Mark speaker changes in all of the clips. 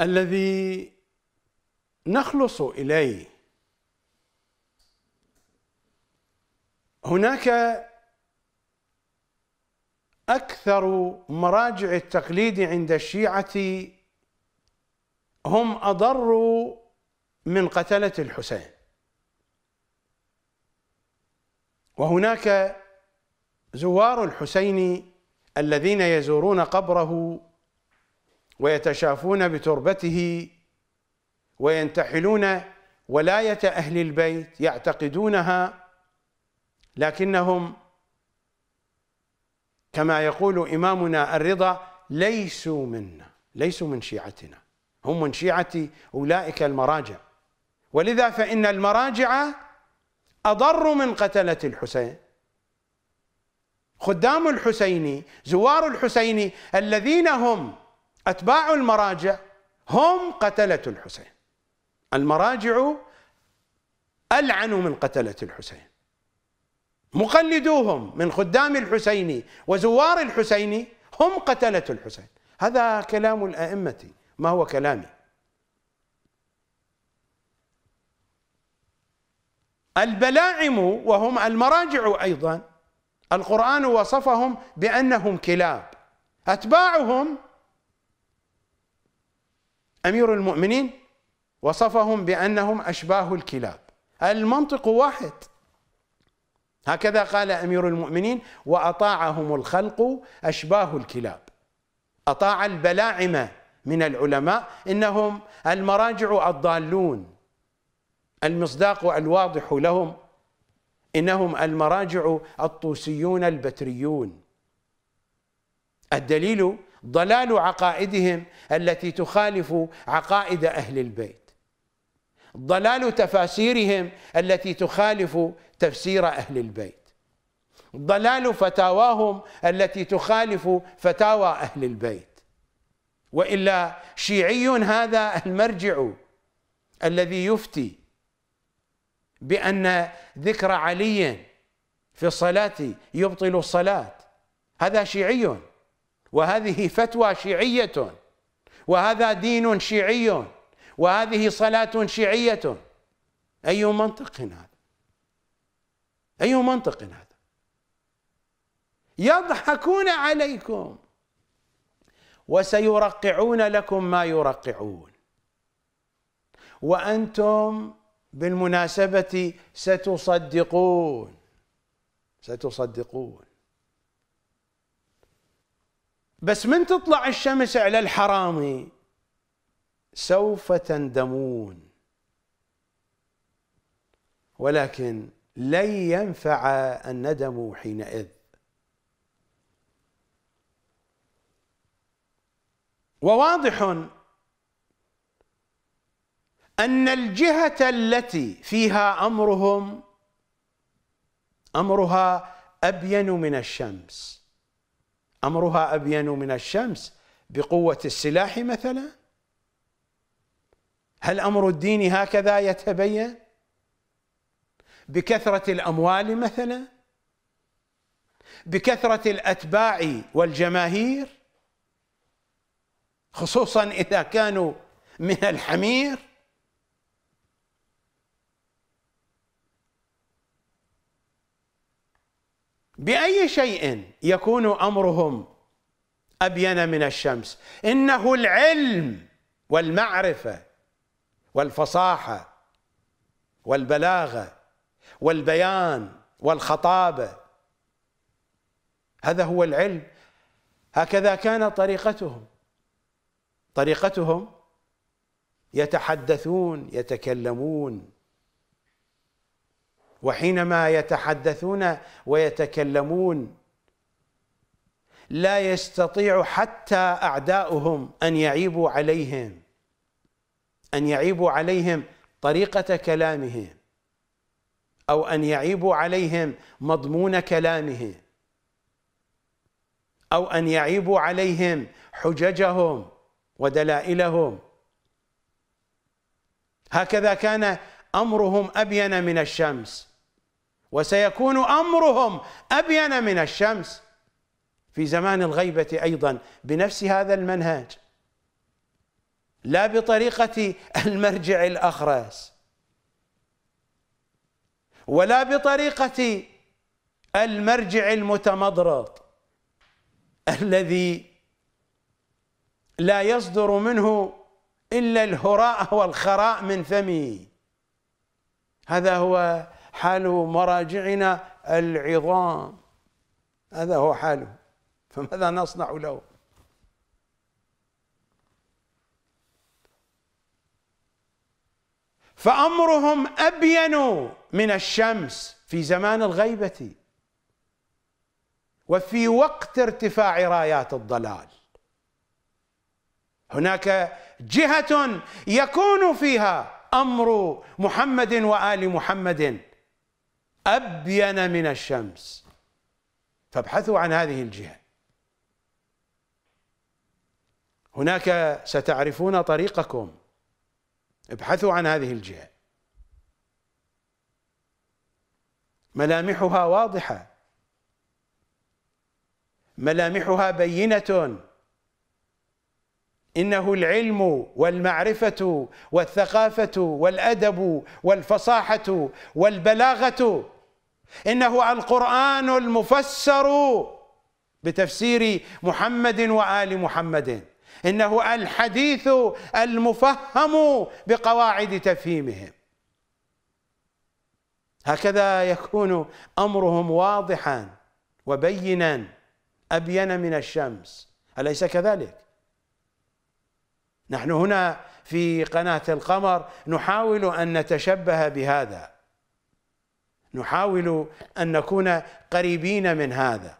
Speaker 1: الذي نخلص إليه. هناك أكثر مراجع التقليد عند الشيعة هم أضر من قتلة الحسين. وهناك زوار الحسين الذين يزورون قبره ويتشافون بتربته وينتحلون ولاية أهل البيت يعتقدونها لكنهم كما يقول إمامنا الرضا ليسوا منا ليسوا من شيعتنا هم من شيعة أولئك المراجع. ولذا فإن المراجع أضر من قتلة الحسين. خدام الحسيني زوار الحسيني الذين هم أتباع المراجع هم قتلة الحسين. المراجع العن من قتلة الحسين. مقلدوهم من خدام الحسيني وزوار الحسيني هم قتلة الحسين. هذا كلام الأئمة ما هو كلامي. البلاعم وهم المراجع أيضا القرآن وصفهم بأنهم كلاب. أتباعهم أمير المؤمنين وصفهم بأنهم أشباه الكلاب. المنطق واحد. هكذا قال أمير المؤمنين وأطاعهم الخلق أشباه الكلاب. أطاع البلاعم من العلماء إنهم المراجع الضالون. المصداق الواضح لهم إنهم المراجع الطوسيون البتريون. الدليل ضلال عقائدهم التي تخالف عقائد أهل البيت. ضلال تفاسيرهم التي تخالف تفسير أهل البيت. ضلال فتاواهم التي تخالف فتاوى أهل البيت. وإلا شيعي هذا المرجع الذي يفتي بأن ذكر علي في الصلاة يبطل الصلاة. هذا شيعي. وهذه فتوى شيعية. وهذا دين شيعي. وهذه صلاة شيعية. أي منطق هذا؟ أي منطق هذا؟ يضحكون عليكم. وسيرقعون لكم ما يرقعون. وأنتم بالمناسبة ستصدقون. ستصدقون. بس من تطلع الشمس على الحرامي سوف تندمون. ولكن لن ينفع الندم حينئذ. وواضح أن الجهة التي فيها أمرهم أمرها أبين من الشمس. أمرها أبين من الشمس بقوة السلاح مثلا؟ هل أمر الدين هكذا يتبين؟ بكثرة الأموال مثلا؟ بكثرة الأتباع والجماهير؟ خصوصا إذا كانوا من الحمير؟ بأي شيء يكون أمرهم أبين من الشمس. إنه العلم والمعرفة والفصاحة والبلاغة والبيان والخطابة. هذا هو العلم. هكذا كانت طريقتهم. طريقتهم يتحدثون يتكلمون. وحينما يتحدثون ويتكلمون لا يستطيع حتى أعداؤهم أن يعيبوا عليهم أن يعيبوا عليهم طريقة كلامهم أو أن يعيبوا عليهم مضمون كلامهم أو أن يعيبوا عليهم حججهم ودلائلهم. هكذا كان أمرهم أبين من الشمس. وسيكون أمرهم أبين من الشمس. في زمان الغيبة أيضا بنفس هذا المنهج لا بطريقة المرجع الأخرس. ولا بطريقة المرجع المتمضرط. الذي لا يصدر منه إلا الهراء والخراء من فمه. هذا هو حال مراجعنا العظام. هذا هو حاله. فماذا نصنع له؟ فأمرهم أبين من الشمس في زمان الغيبة وفي وقت ارتفاع رايات الضلال. هناك جهة يكون فيها أمر محمد وآل محمد أبين من الشمس. فابحثوا عن هذه الجهة. هناك ستعرفون طريقكم. ابحثوا عن هذه الجهة. ملامحها واضحة. ملامحها بينة. إنه العلم والمعرفة والثقافة والأدب والفصاحة والبلاغة. إنه القرآن المفسر بتفسير محمد وآل محمد. إنه الحديث المفهم بقواعد تفهيمهم هكذا يكون أمرهم واضحا وبينا. أبين من الشمس. أليس كذلك؟ نحن هنا في قناة القمر نحاول أن نتشبه بهذا. نحاول أن نكون قريبين من هذا.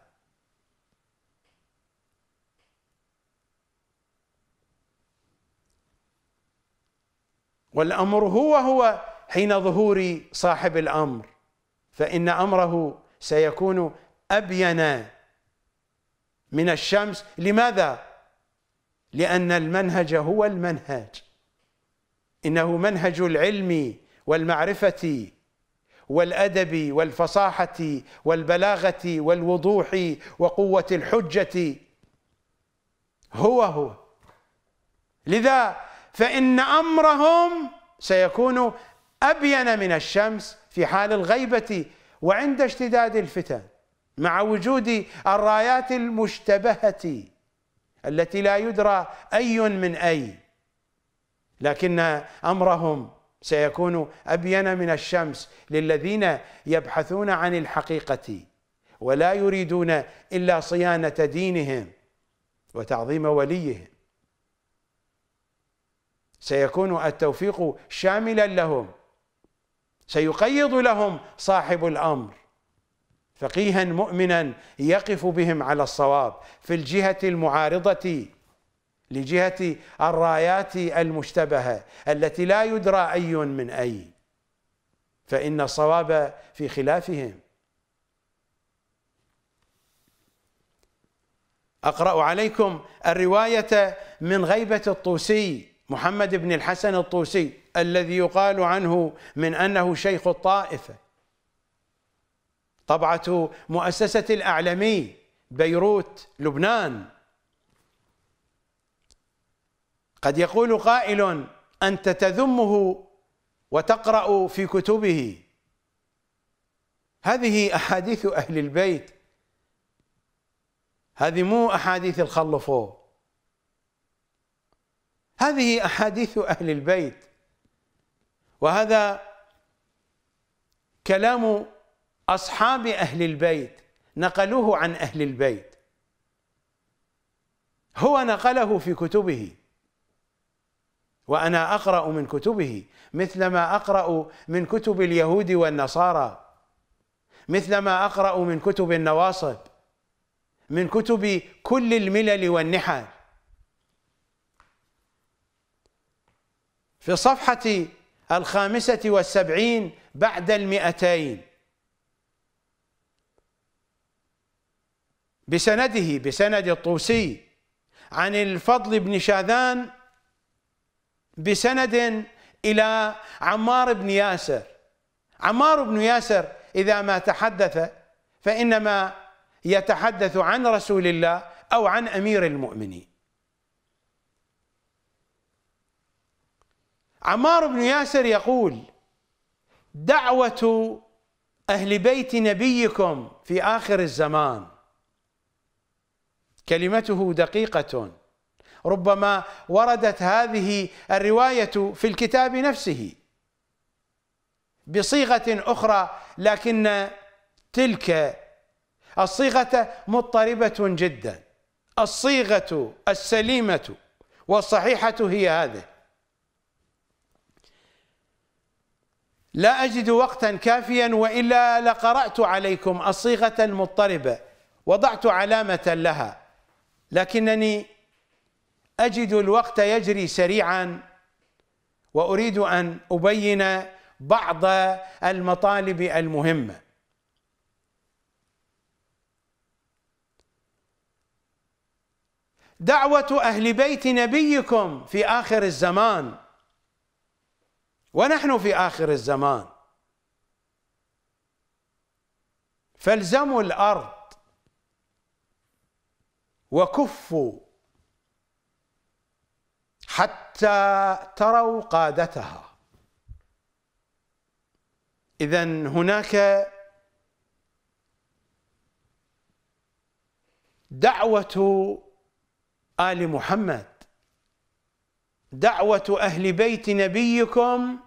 Speaker 1: والأمر هو هو حين ظهور صاحب الأمر فإن أمره سيكون أبين من الشمس. لماذا؟ لأن المنهج هو المنهج إنه منهج العلم والمعرفة والأدب والفصاحة والبلاغة والوضوح وقوة الحجة. هو هو. لذا فإن أمرهم سيكون أبين من الشمس في حال الغيبة وعند اشتداد الفتن مع وجود الرايات المشتبهة. التي لا يدرى أي من أي. لكن أمرهم سيكون أبين من الشمس للذين يبحثون عن الحقيقة ولا يريدون إلا صيانة دينهم وتعظيم وليهم. سيكون التوفيق شاملا لهم. سيقيض لهم صاحب الأمر. فقيها مؤمنا يقف بهم على الصواب في الجهة المعارضة لجهة الرايات المشتبهة التي لا يدرى أي من أي فإن الصواب في خلافهم. أقرأ عليكم الرواية من غيبة الطوسي محمد بن الحسن الطوسي الذي يقال عنه من أنه شيخ الطائفة. طبعة مؤسسة الأعلمي بيروت لبنان. قد يقول قائل أنت تذمه وتقرأ في كتبه. هذه أحاديث أهل البيت. هذه مو أحاديث الخلفو. هذه أحاديث أهل البيت. وهذا كلام أصحاب أهل البيت نقلوه عن أهل البيت. هو نقله في كتبه. وأنا أقرأ من كتبه مثلما أقرأ من كتب اليهود والنصارى مثلما أقرأ من كتب النواصب من كتب كل الملل والنحل. في صفحة الخامسة والسبعين بعد المئتين بسنده بسند الطوسي عن الفضل بن شاذان بسند إلى عمار بن ياسر. عمار بن ياسر إذا ما تحدث فإنما يتحدث عن رسول الله أو عن أمير المؤمنين. عمار بن ياسر يقول دعوة أهل بيت نبيكم في آخر الزمان كلمته دقيقة. ربما وردت هذه الرواية في الكتاب نفسه بصيغة أخرى لكن تلك الصيغة مضطربة جدا. الصيغة السليمة والصحيحة هي هذه. لا أجد وقتا كافيا وإلا لقرأت عليكم الصيغة المضطربة وضعت علامة لها. لكنني أجد الوقت يجري سريعا وأريد أن أبين بعض المطالب المهمة. دعوة أهل بيت نبيكم في آخر الزمان. ونحن في آخر الزمان. فالزموا الأرض. وكفوا حتى تروا قادتها. إذا هناك دعوة آل محمد دعوة أهل بيت نبيكم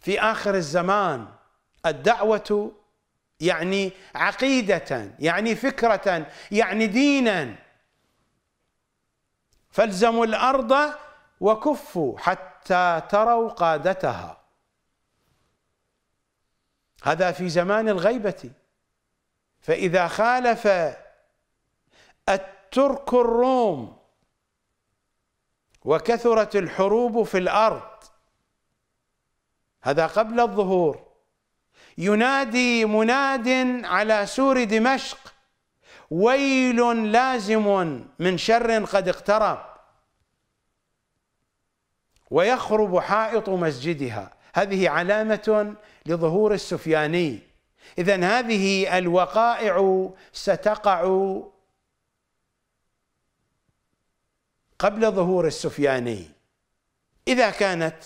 Speaker 1: في آخر الزمان الدعوة يعني عقيدة يعني فكرة يعني دينا. فالزموا الأرض وكفوا حتى تروا قادتها. هذا في زمان الغيبة. فإذا خالف الترك الروم وكثرت الحروب في الأرض هذا قبل الظهور. ينادي مناد على سور دمشق. ويل لازم من شر قد اقترب. ويخرب حائط مسجدها. هذه علامة لظهور السفياني. إذا هذه الوقائع ستقع قبل ظهور السفياني. إذا كانت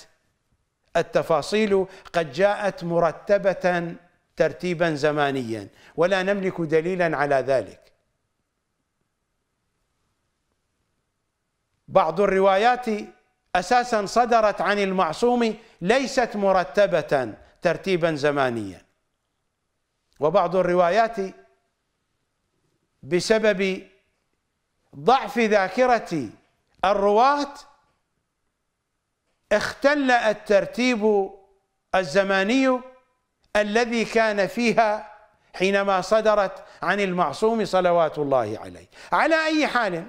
Speaker 1: التفاصيل قد جاءت مرتبة ترتيبا زمانيا ولا نملك دليلا على ذلك. بعض الروايات أساسا صدرت عن المعصوم ليست مرتبة ترتيبا زمانيا. وبعض الروايات بسبب ضعف ذاكرة الرواة اختل الترتيب الزماني الذي كان فيها حينما صدرت عن المعصوم صلوات الله عليه. على أي حال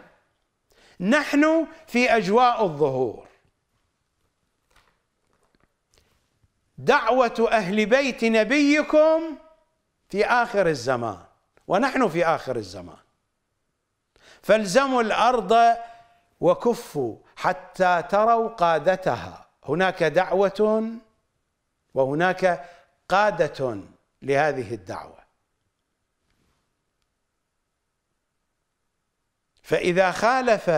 Speaker 1: نحن في أجواء الظهور. دعوة أهل بيت نبيكم في آخر الزمان ونحن في آخر الزمان. فالزموا الأرض وكفوا حتى تروا قادتها. هناك دعوة وهناك قادة لهذه الدعوة. فإذا خالف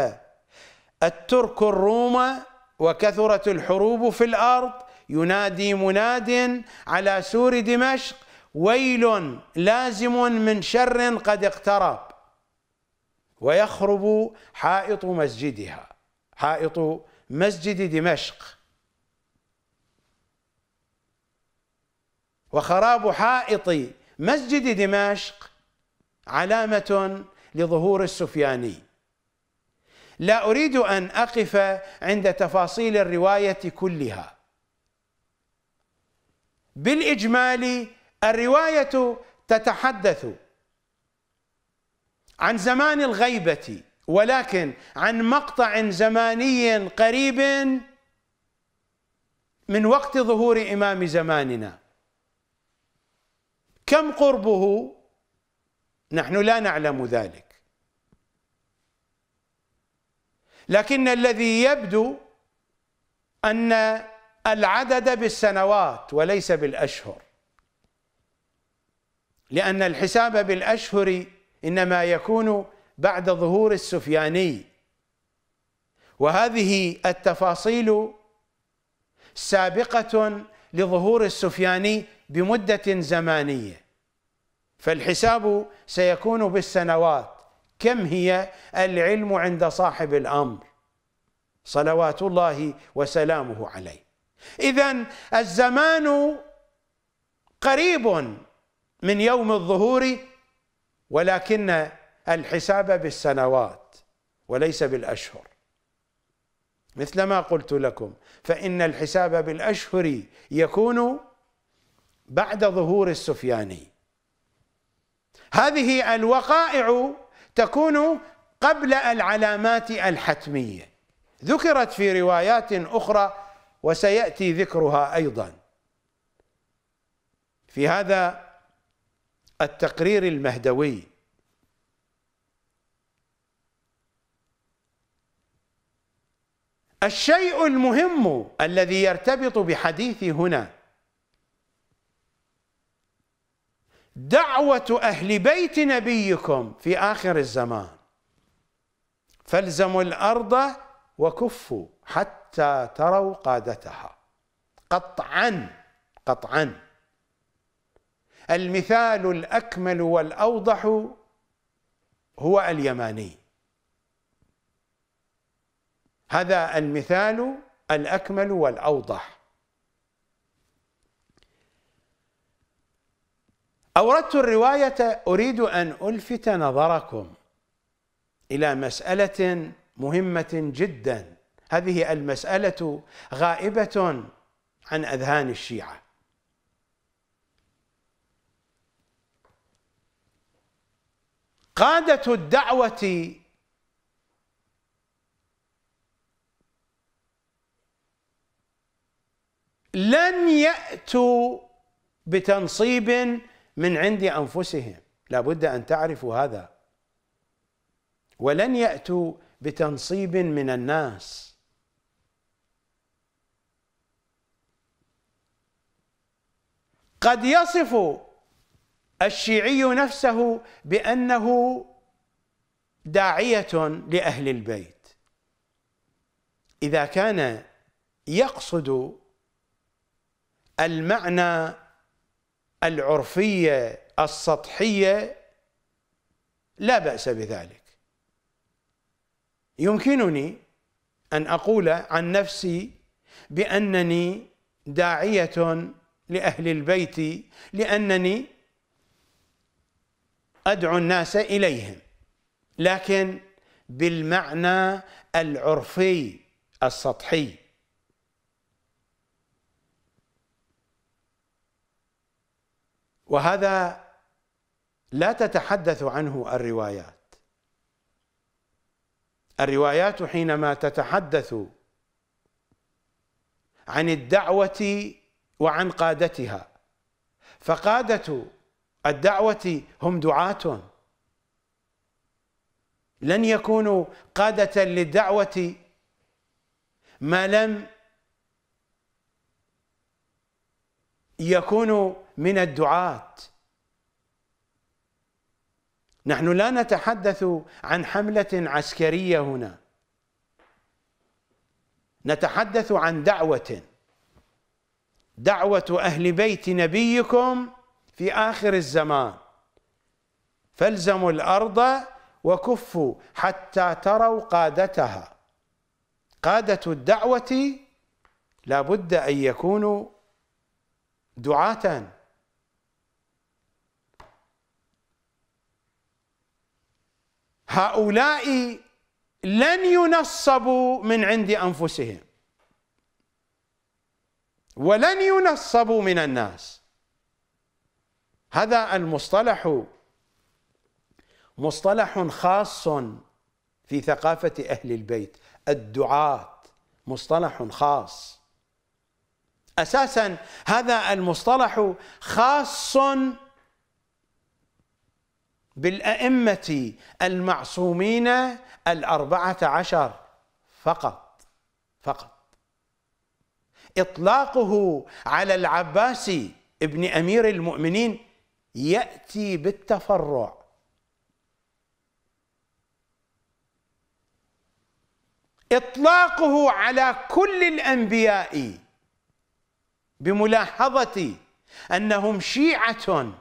Speaker 1: الترك الروم وكثرت الحروب في الأرض ينادي مناد على سور دمشق ويل لازم من شر قد اقترب. ويخرب حائط مسجدها حائط مسجد دمشق. وخراب حائط مسجد دمشق علامة لظهور السفياني. لا أريد أن أقف عند تفاصيل الرواية كلها. بالإجمال الرواية تتحدث عن زمان الغيبة ولكن عن مقطع زماني قريب من وقت ظهور إمام زماننا. كم قربه؟ نحن لا نعلم ذلك. لكن الذي يبدو أن العدد بالسنوات وليس بالأشهر لأن الحساب بالأشهر إنما يكون بعد ظهور السفياني. وهذه التفاصيل سابقة لظهور السفياني بمدة زمانية. فالحساب سيكون بالسنوات. كم هي العلم عند صاحب الأمر؟ صلوات الله وسلامه عليه. إذا الزمان قريب من يوم الظهور ولكن الحساب بالسنوات وليس بالأشهر. مثل ما قلت لكم فإن الحساب بالأشهر يكون بعد ظهور السفياني. هذه الوقائع تكون قبل العلامات الحتمية. ذكرت في روايات أخرى وسيأتي ذكرها أيضا. في هذا التقرير المهدوي. الشيء المهم الذي يرتبط بحديثي هنا دعوة أهل بيت نبيكم في آخر الزمان. فالزموا الأرض وكفوا حتى تروا قادتها. قطعا قطعا. المثال الأكمل والأوضح هو اليماني. هذا المثال الأكمل والأوضح. أوردت الرواية أريد أن ألفت نظركم إلى مسألة مهمة جدا. هذه المسألة غائبة عن أذهان الشيعة. قادة الدعوة لن يأتوا بتنصيب من عند أنفسهم. لا بد أن تعرفوا هذا. ولن يأتوا بتنصيب من الناس. قد يصف الشيعي نفسه بأنه داعية لأهل البيت. إذا كان يقصد المعنى العرفية السطحية لا بأس بذلك. يمكنني أن أقول عن نفسي بأنني داعية لأهل البيت لأنني أدعو الناس إليهم. لكن بالمعنى العرفي السطحي. وهذا لا تتحدث عنه الروايات. الروايات حينما تتحدث عن الدعوة وعن قادتها فقادة الدعوة هم دعاة. لن يكونوا قادة للدعوة ما لم يكونوا من الدعاة. نحن لا نتحدث عن حملة عسكرية هنا. نتحدث عن دعوة. دعوة أهل بيت نبيكم في آخر الزمان. فالزموا الأرض وكفوا حتى تروا قادتها. قادة الدعوة لا بد أن يكونوا دعاة. هؤلاء لن ينصبوا من عند أنفسهم. ولن ينصبوا من الناس. هذا المصطلح مصطلح خاص في ثقافة أهل البيت. الدعاة مصطلح خاص. أساسا هذا المصطلح خاص بالأئمة المعصومين الأربعة عشر فقط فقط. إطلاقه على العباس ابن أمير المؤمنين يأتي بالتفرع. إطلاقه على كل الأنبياء بملاحظة أنهم شيعة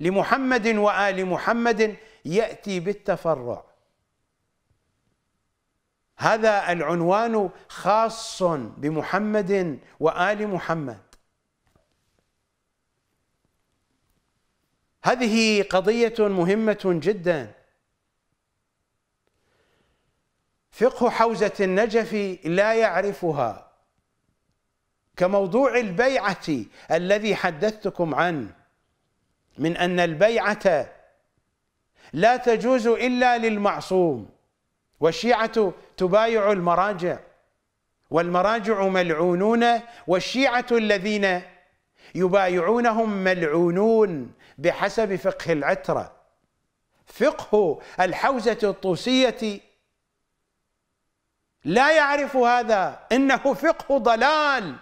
Speaker 1: لمحمد وآل محمد يأتي بالتفرع. هذا العنوان خاص بمحمد وآل محمد. هذه قضية مهمة جدا. فقه حوزة النجف لا يعرفها. كموضوع البيعة الذي حدثتكم عنه من أن البيعة لا تجوز إلا للمعصوم والشيعة تبايع المراجع والمراجع ملعونون والشيعة الذين يبايعونهم ملعونون. بحسب فقه العترة. فقه الحوزة الطوسية لا يعرف هذا. إنه فقه ضلال.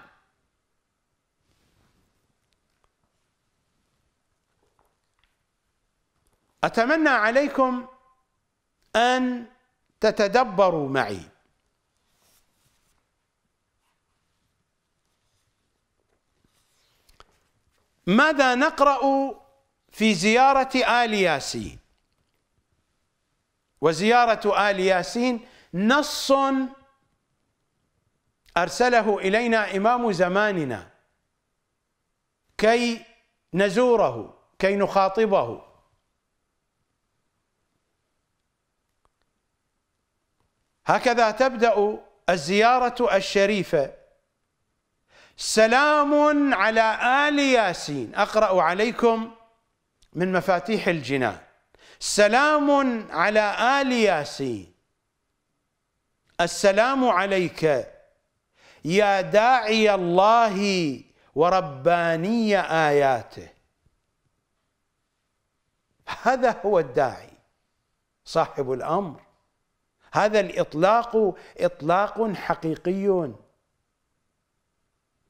Speaker 1: أتمنى عليكم أن تتدبروا معي. ماذا نقرأ في زيارة آل ياسين. وزيارة آل ياسين نص أرسله إلينا إمام زماننا كي نزوره كي نخاطبه. هكذا تبدأ الزيارة الشريفة. سلام على آل ياسين. أقرأ عليكم من مفاتيح الجنان. سلام على آل ياسين. السلام عليك. يا داعي الله ورباني آياته. هذا هو الداعي صاحب الأمر. هذا الإطلاق إطلاق حقيقي.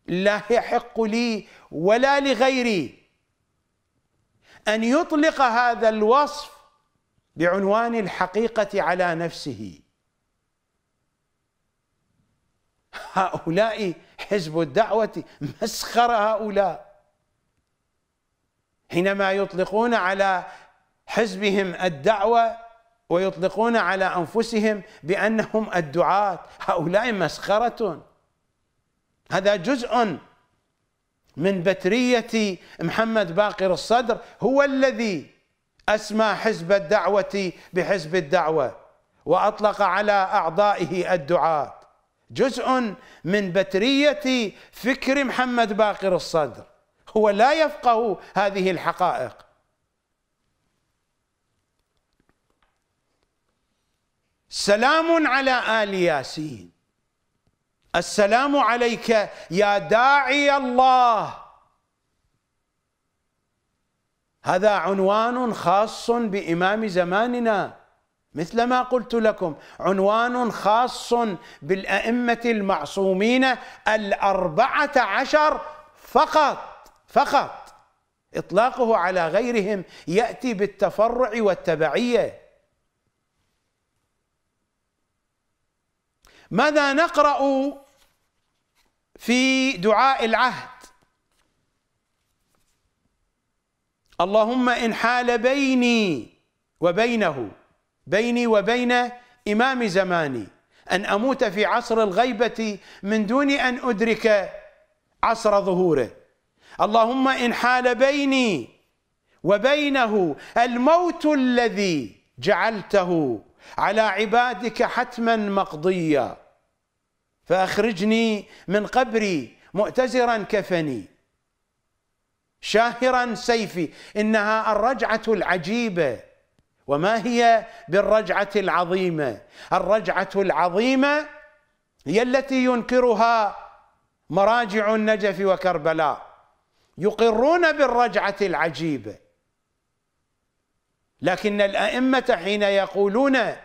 Speaker 1: لا يحق لي ولا لغيري. أن يطلق هذا الوصف بعنوان الحقيقة على نفسه. هؤلاء حزب الدعوة مسخر هؤلاء. حينما يطلقون على حزبهم الدعوة ويطلقون على أنفسهم بأنهم الدعاة هؤلاء مسخرة. هذا جزء من بترية محمد باقر الصدر هو الذي أسمى حزب الدعوة بحزب الدعوة وأطلق على أعضائه الدعاة. جزء من بترية فكر محمد باقر الصدر. هو لا يفقه هذه الحقائق. سلام على آل ياسين. السلام عليك يا داعي الله. هذا عنوان خاص بإمام زماننا مثل ما قلت لكم عنوان خاص بالأئمة المعصومين الأربعة عشر فقط فقط. إطلاقه على غيرهم يأتي بالتفرع والتبعية. ماذا نقرأ؟ في دعاء العهد. اللهم إن حال بيني وبينه بيني وبين إمام زماني أن أموت في عصر الغيبة من دون أن أدرك عصر ظهوره. اللهم إن حال بيني وبينه الموت الذي جعلته على عبادك حتما مقضيا فأخرجني من قبري مؤتزرا كفني. شاهرا سيفي. إنها الرجعة العجيبة. وما هي بالرجعة العظيمة؟ الرجعة العظيمة هي التي ينكرها مراجع النجف وكربلاء. يقرون بالرجعة العجيبة. لكن الأئمة حين يقولون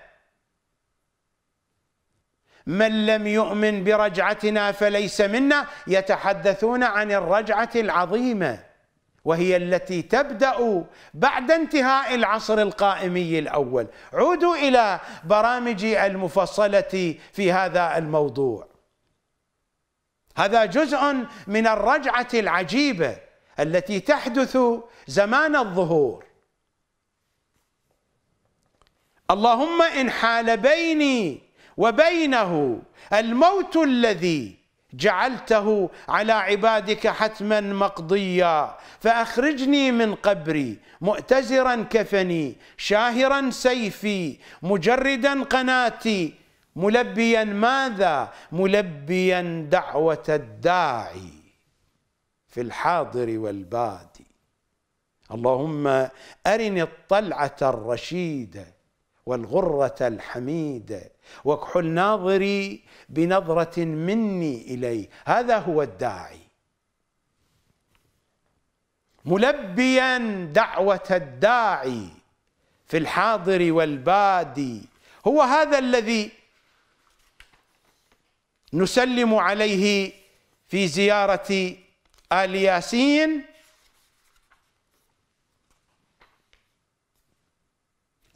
Speaker 1: من لم يؤمن برجعتنا فليس منا يتحدثون عن الرجعة العظيمة وهي التي تبدأ بعد انتهاء العصر القائمي الأول. عودوا إلى برامجي المفصلة في هذا الموضوع. هذا جزء من الرجعة العجيبة التي تحدث زمان الظهور. اللهم إن حال بيني وبينه الموت الذي جعلته على عبادك حتما مقضيا فأخرجني من قبري مؤتزرا كفني شاهرا سيفي مجردا قناتي ملبيا ماذا؟ ملبيا دعوة الداعي في الحاضر والبادي. اللهم أرني الطلعة الرشيدة والغرة الحميده واكحل ناظري بنظرة مني إليه. هذا هو الداعي. ملبيا دعوة الداعي في الحاضر والبادي. هو هذا الذي نسلم عليه في زيارة آل ياسين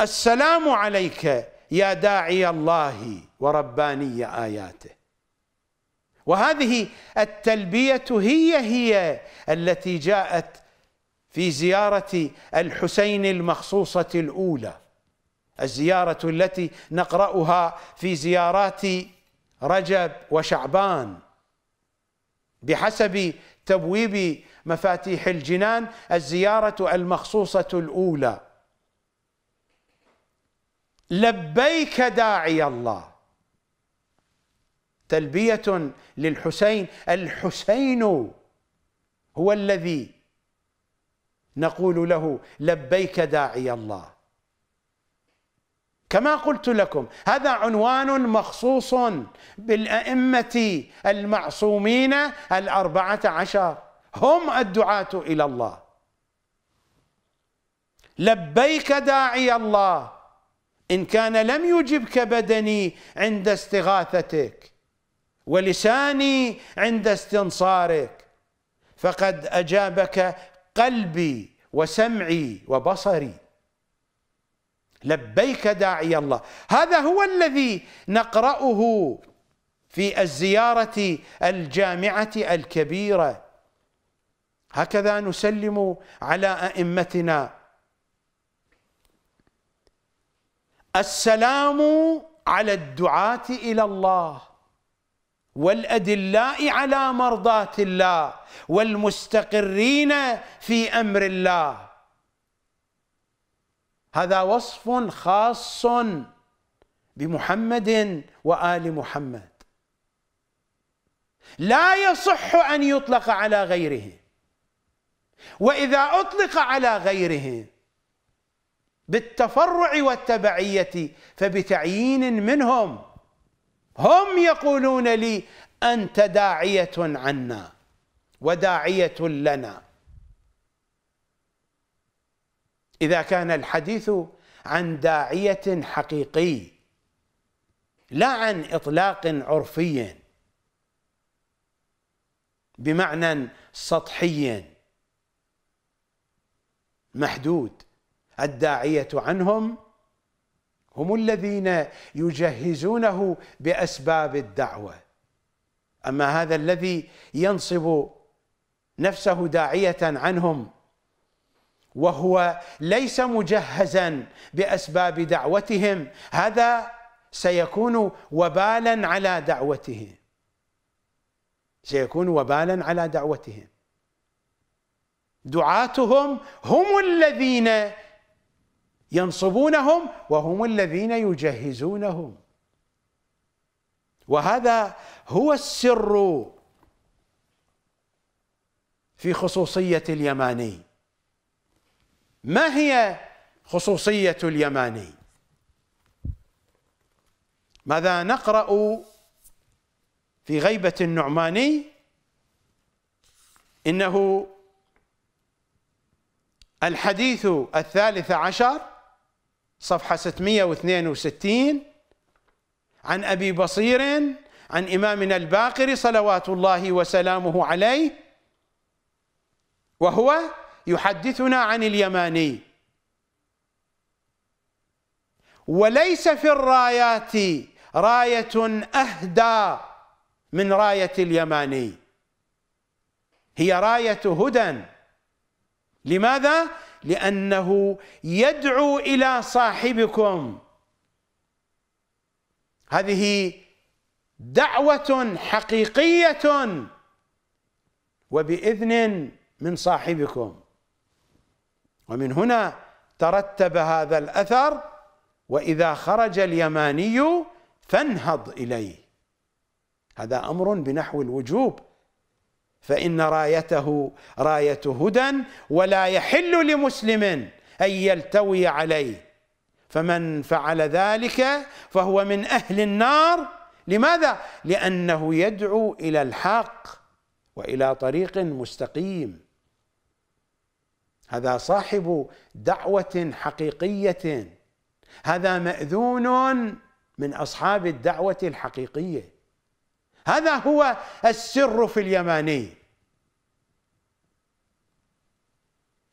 Speaker 1: السلام عليك يا داعي الله ورباني آياته. وهذه التلبية هي هي التي جاءت في زيارة الحسين المخصوصة الأولى الزيارة التي نقرأها في زيارات رجب وشعبان. بحسب تبويب مفاتيح الجنان الزيارة المخصوصة الأولى. لبيك داعي الله. تلبية للحسين. الحسين هو الذي نقول له لبيك داعي الله. كما قلت لكم هذا عنوان مخصوص بالأئمة المعصومين الأربعة عشر. هم الدعاة إلى الله. لبيك داعي الله. إن كان لم يجبك بدني عند استغاثتك ولساني عند استنصارك فقد أجابك قلبي وسمعي وبصري. لبيك داعي الله. هذا هو الذي نقرأه في الزيارة الجامعة الكبيرة. هكذا نسلم على أئمتنا السلام على الدعاة إلى الله والأدلاء على مرضاة الله والمستقرين في أمر الله. هذا وصف خاص بمحمد وآل محمد. لا يصح أن يطلق على غيره. وإذا أطلق على غيره بالتفرع والتبعية فبتعيين منهم. هم يقولون لي أنت داعية عنا وداعية لنا. إذا كان الحديث عن داعية حقيقي لا عن إطلاق عرفي بمعنى سطحي محدود. الداعية عنهم هم الذين يجهزونه بأسباب الدعوة. أما هذا الذي ينصب نفسه داعية عنهم وهو ليس مجهزا بأسباب دعوتهم هذا سيكون وبالا على دعوته سيكون وبالا على دعوتهم. دعاتهم هم الذين ينصبونهم وهم الذين يجهزونهم. وهذا هو السر في خصوصية اليماني. ما هي خصوصية اليماني؟ ماذا نقرأ في غيبة النعماني؟ إنه الحديث الثالث عشر صفحة 662 عن أبي بصير عن إمامنا الباقر صلوات الله وسلامه عليه وهو يحدثنا عن اليماني. وليس في الرايات راية أهدى من راية اليماني. هي راية هدى. لماذا؟ لأنه يدعو إلى صاحبكم. هذه دعوة حقيقية وبإذن من صاحبكم. ومن هنا ترتب هذا الأثر وإذا خرج اليماني فانهض إليه. هذا أمر بنحو الوجوب. فإن رايته راية هدى ولا يحل لمسلم أن يلتوي عليه. فمن فعل ذلك فهو من أهل النار. لماذا؟ لأنه يدعو إلى الحق وإلى طريق مستقيم. هذا صاحب دعوة حقيقية. هذا مأذون من أصحاب الدعوة الحقيقية. هذا هو السر في اليماني.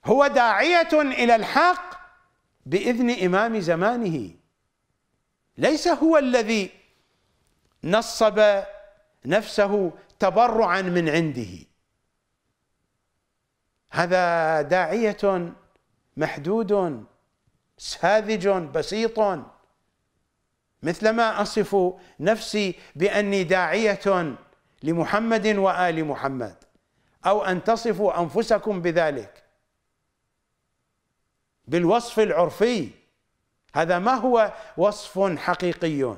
Speaker 1: هو داعية إلى الحق بإذن إمام زمانه. ليس هو الذي نصب نفسه تبرعا من عنده. هذا داعية محدود ساذج بسيط. مثلما أصف نفسي بأني داعية لمحمد وآل محمد أو أن تصفوا أنفسكم بذلك. بالوصف العرفي هذا ما هو وصف حقيقي؟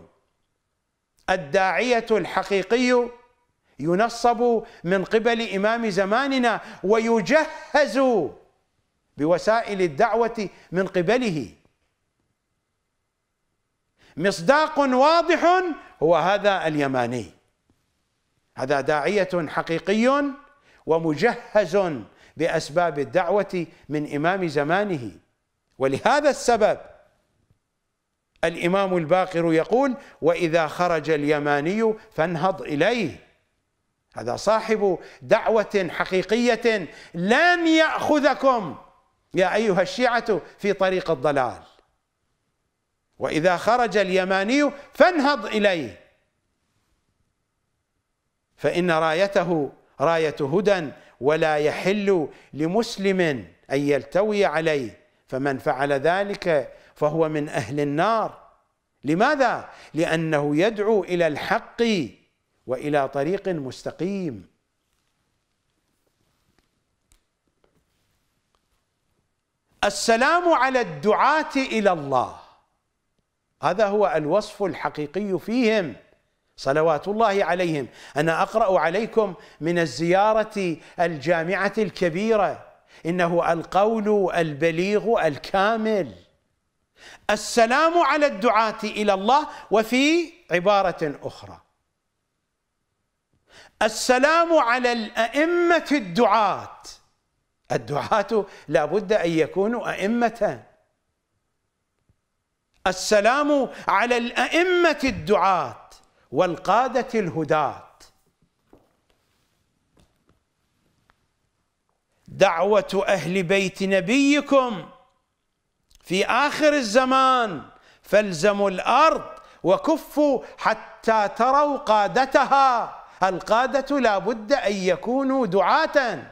Speaker 1: الداعية الحقيقي ينصب من قبل إمام زماننا ويجهز بوسائل الدعوة من قبله. مصداق واضح هو هذا اليماني. هذا داعية حقيقي ومجهز بأسباب الدعوة من إمام زمانه. ولهذا السبب الإمام الباقر يقول وإذا خرج اليماني فانهض إليه. هذا صاحب دعوة حقيقية لن يأخذكم. يا أيها الشيعة في طريق الضلال. وإذا خرج اليماني فانهض إليه. فإن رايته راية هدى ولا يحل لمسلم أن يلتوي عليه. فمن فعل ذلك فهو من أهل النار. لماذا؟ لأنه يدعو إلى الحق وإلى طريق مستقيم. السلام على الدعاة إلى الله. هذا هو الوصف الحقيقي فيهم صلوات الله عليهم. أنا أقرأ عليكم من الزيارة الجامعة الكبيرة. إنه القول البليغ الكامل. السلام على الدعاة إلى الله وفي عبارة أخرى. السلام على الأئمة الدعاة. الدعاة لا بد أن يكونوا أئمة. السلام على الأئمة الدعاة والقادة الهداة. دعوة أهل بيت نبيكم في آخر الزمان فالزموا الأرض وكفوا حتى تروا قادتها. القادة لا بد أن يكونوا دعاة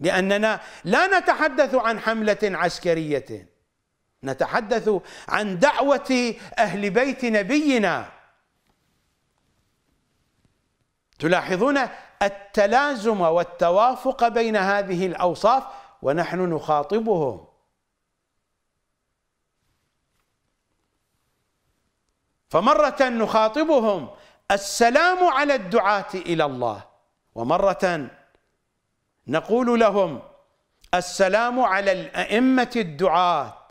Speaker 1: لأننا لا نتحدث عن حملة عسكرية. نتحدث عن دعوة أهل بيت نبينا. تلاحظون التلازم والتوافق بين هذه الأوصاف ونحن نخاطبهم. فمرة نخاطبهم السلام على الدعاة إلى الله. ومرة نقول لهم السلام على الأئمة الدعاة.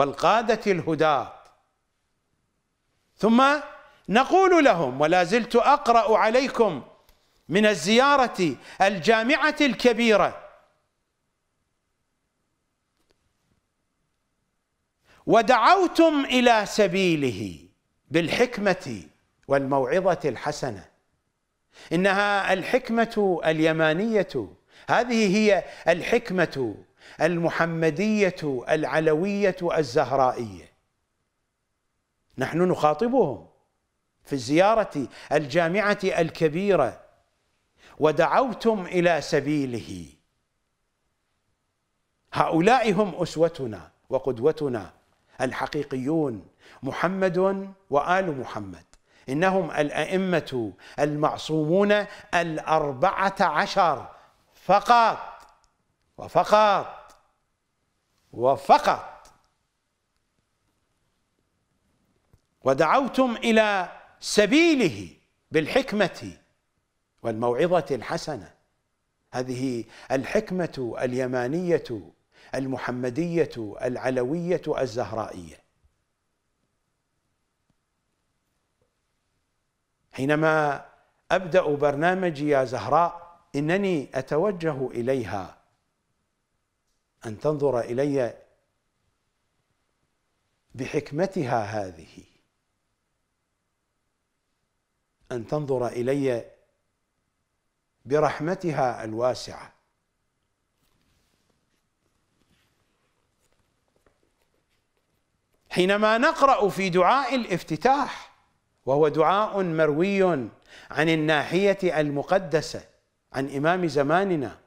Speaker 1: والقادة الهداة. ثم نقول لهم ولا زلت أقرأ عليكم من الزيارة الجامعة الكبيرة. ودعوتم إلى سبيله بالحكمة والموعظة الحسنة. إنها الحكمة اليمانية. هذه هي الحكمة المحمدية العلوية الزهرائية. نحن نخاطبهم في الزيارة الجامعة الكبيرة. ودعوتم إلى سبيله. هؤلاء هم أسوتنا وقدوتنا الحقيقيون محمد وآل محمد. إنهم الأئمة المعصومون الأربعة عشر فقط. وفقط. وفقط. ودعوتم إلى سبيله بالحكمة والموعظة الحسنة. هذه الحكمة اليمانية المحمدية العلوية الزهرائية. حينما أبدأ برنامجي يا زهراء إنني أتوجه إليها. أن تنظر إلي بحكمتها هذه. أن تنظر إلي برحمتها الواسعة. حينما نقرأ في دعاء الافتتاح وهو دعاء مروي عن الناحية المقدسة عن إمام زماننا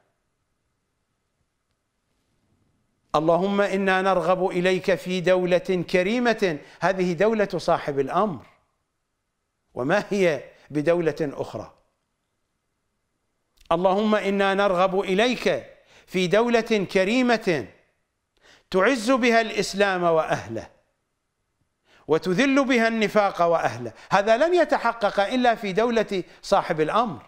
Speaker 1: اللهم إنا نرغب إليك في دولة كريمة. هذه دولة صاحب الأمر. وما هي بدولة أخرى؟ اللهم إنا نرغب إليك في دولة كريمة تعز بها الإسلام وأهله وتذل بها النفاق وأهله. هذا لن يتحقق إلا في دولة صاحب الأمر.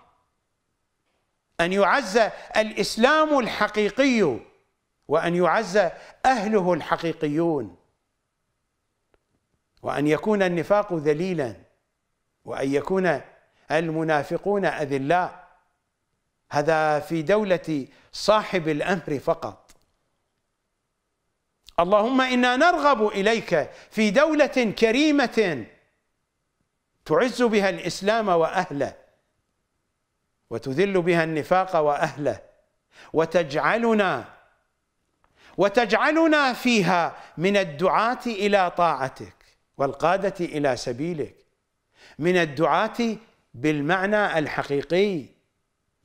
Speaker 1: أن يعز الإسلام الحقيقي وأن يعز أهله الحقيقيون وأن يكون النفاق ذليلا وأن يكون المنافقون أذلاء. هذا في دولة صاحب الأمر فقط. اللهم إنا نرغب إليك في دولة كريمة تعز بها الإسلام وأهله وتذل بها النفاق وأهله وتجعلنا وتجعلنا فيها من الدعاة إلى طاعتك والقادة إلى سبيلك. من الدعاة بالمعنى الحقيقي.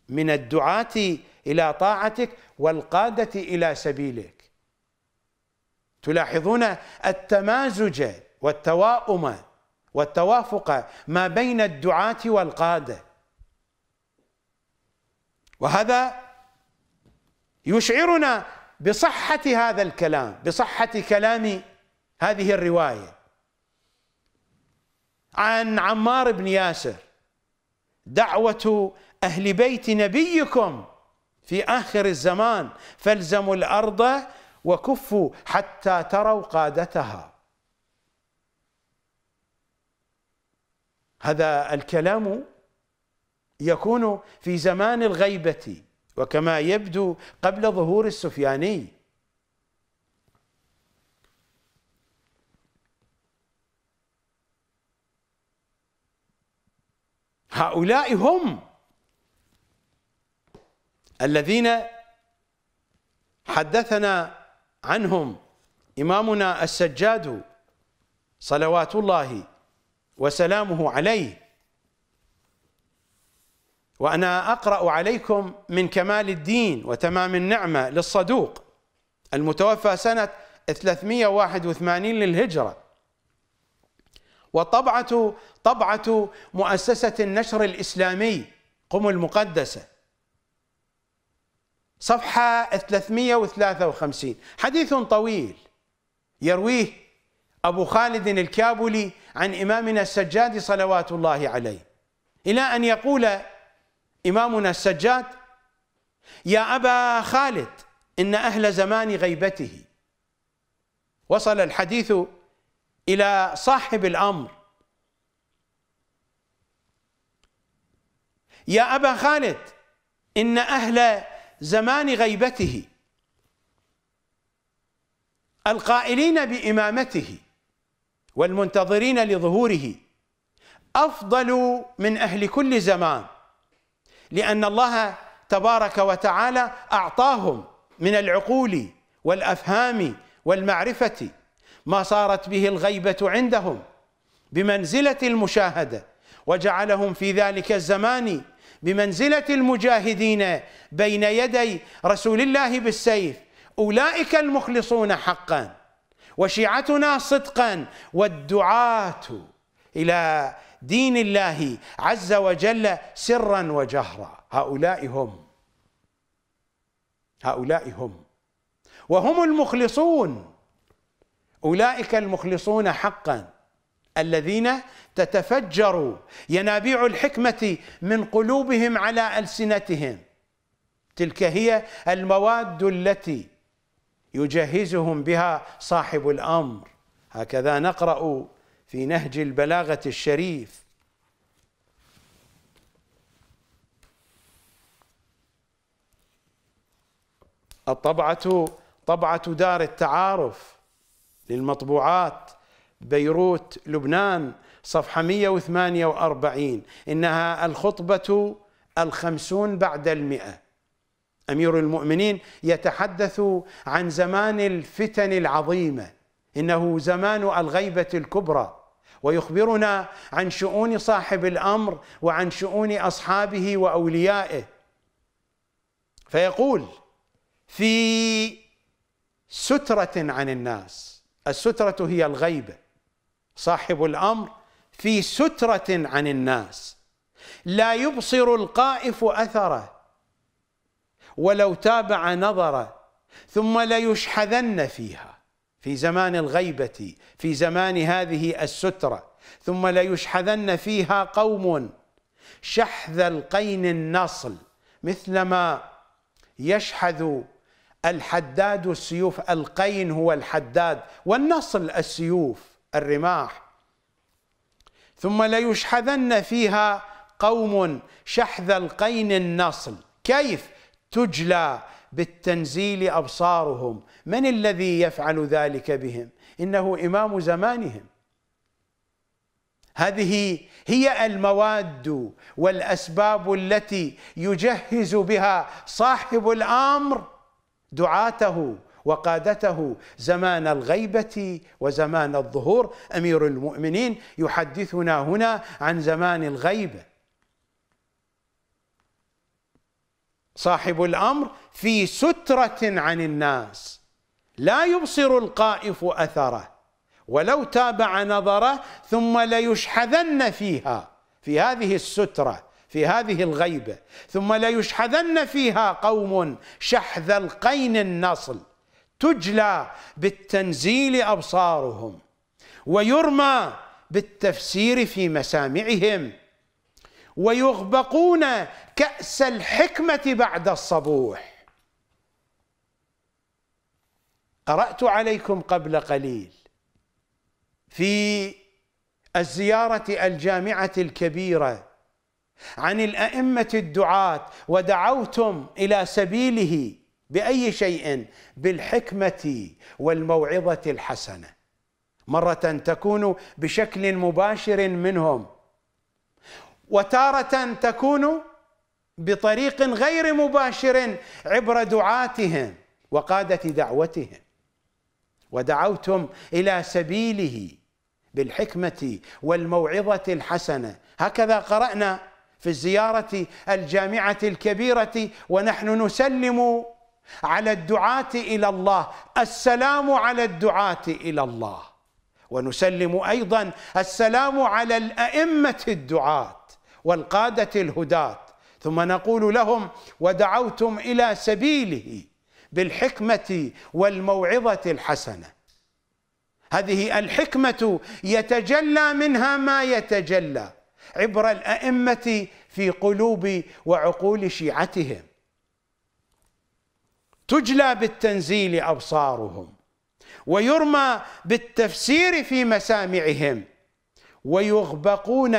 Speaker 1: من الدعاة إلى طاعتك والقادة إلى سبيلك. تلاحظون التمازج والتواؤم والتوافق ما بين الدعاة والقادة. وهذا يشعرنا بصحة هذا الكلام بصحة كلام هذه الرواية. عن عمار بن ياسر دعوة أهل بيت نبيكم في آخر الزمان فالزموا الأرض وكفوا حتى تروا قادتها. هذا الكلام يكون في زمان الغيبة. وكما يبدو قبل ظهور السفياني. هؤلاء هم الذين حدثنا عنهم إمامنا السجاد صلوات الله وسلامه عليه. وأنا أقرأ عليكم من كمال الدين وتمام النعمة للصدوق. المتوفى سنة 381 للهجرة. وطبعة طبعة مؤسسة النشر الإسلامي قم المقدسة. صفحة 353 حديث طويل يرويه أبو خالد الكابلي عن إمامنا السجاد صلوات الله عليه. إلى أن يقول إمامنا السجاد يا أبا خالد إن أهل زمان غيبته. وصل الحديث إلى صاحب الأمر. يا أبا خالد إن أهل زمان غيبته. القائلين بإمامته والمنتظرين لظهوره أفضل من أهل كل زمان. لأن الله تبارك وتعالى أعطاهم من العقول والأفهام والمعرفة ما صارت به الغيبة عندهم بمنزلة المشاهدة وجعلهم في ذلك الزمان بمنزلة المجاهدين بين يدي رسول الله بالسيف. أولئك المخلصون حقا وشيعتنا صدقا والدعاة إلى دين الله عز وجل سرا وجهرا. هؤلاء هم. هؤلاء هم. وهم المخلصون. أولئك المخلصون حقا. الذين تتفجر ينابيع الحكمة من قلوبهم على ألسنتهم. تلك هي المواد التي يجهزهم بها صاحب الأمر. هكذا نقرأ في نهج البلاغة الشريف. الطبعه طبعة دار التعارف للمطبوعات بيروت لبنان صفحة 148 إنها الخطبة الخمسون بعد المئة. أمير المؤمنين يتحدث عن زمان الفتن العظيمة. إنه زمان الغيبة الكبرى. ويخبرنا عن شؤون صاحب الأمر وعن شؤون أصحابه وأوليائه. فيقول في سترة عن الناس. السترة هي الغيبة صاحب الأمر في سترة عن الناس. لا يبصر القائف أثره ولو تابع نظره ثم ليشحذن فيها. في زمان الغيبة في زمان هذه السترة. ثم ليشحذن فيها قوم. شحذ القين النصل مثلما يشحذ الحداد السيوف. القين هو الحداد والنصل السيوف الرماح. ثم ليشحذن فيها قوم. شحذ القين النصل. كيف؟ تجلى بالتنزيل أبصارهم. من الذي يفعل ذلك بهم؟ إنه إمام زمانهم. هذه هي المواد والأسباب التي يجهز بها صاحب الأمر دعاته وقادته زمان الغيبة وزمان الظهور. أمير المؤمنين يحدثنا هنا عن زمان الغيبة. صاحب الأمر في سترة عن الناس. لا يبصر القائف أثره ولو تابع نظره ثم ليشحذن فيها في هذه السترة في هذه الغيبة ثم ليشحذن فيها قوم شحذ القين النصل. تجلى بالتنزيل أبصارهم ويرمى بالتفسير في مسامعهم. ويغبقون كأس الحكمة بعد الصبوح. قرأت عليكم قبل قليل في الزيارة الجامعة الكبيرة عن الأئمة الدعاة ودعوتم إلى سبيله بأي شيء؟ بالحكمة والموعظة الحسنة. مرة تكون بشكل مباشر منهم. وتارة تكون بطريق غير مباشر عبر دعاتهم وقادة دعوتهم. ودعوتم إلى سبيله بالحكمة والموعظة الحسنة. هكذا قرأنا في الزيارة الجامعة الكبيرة ونحن نسلم على الدعاة إلى الله السلام على الدعاة إلى الله. ونسلم أيضا السلام على الأئمة الدعاة. والقادة الهداة. ثم نقول لهم ودعوتم إلى سبيله بالحكمة والموعظة الحسنة. هذه الحكمة يتجلى منها ما يتجلى عبر الأئمة في قلوب وعقول شيعتهم. تجلى بالتنزيل أبصارهم ويرمى بالتفسير في مسامعهم ويغبقون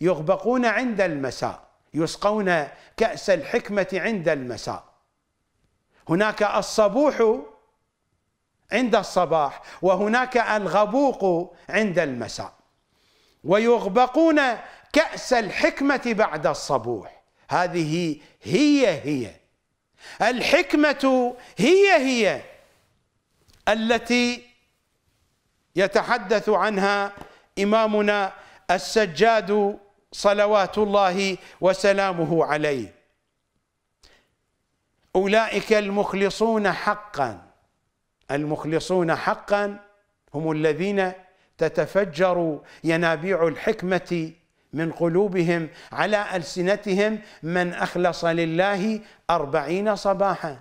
Speaker 1: يغبقون عند المساء يسقون كأس الحكمة عند المساء. هناك الصبوح عند الصباح وهناك الغبوق عند المساء. ويغبقون كأس الحكمة بعد الصبوح. هذه هي هي. الحكمة هي هي التي يتحدث عنها إمامنا السجاد صلوات الله وسلامه عليه. أولئك المخلصون حقا. المخلصون حقا هم الذين تتفجر ينابيع الحكمة من قلوبهم على ألسنتهم من أخلص لله أربعين صباحا.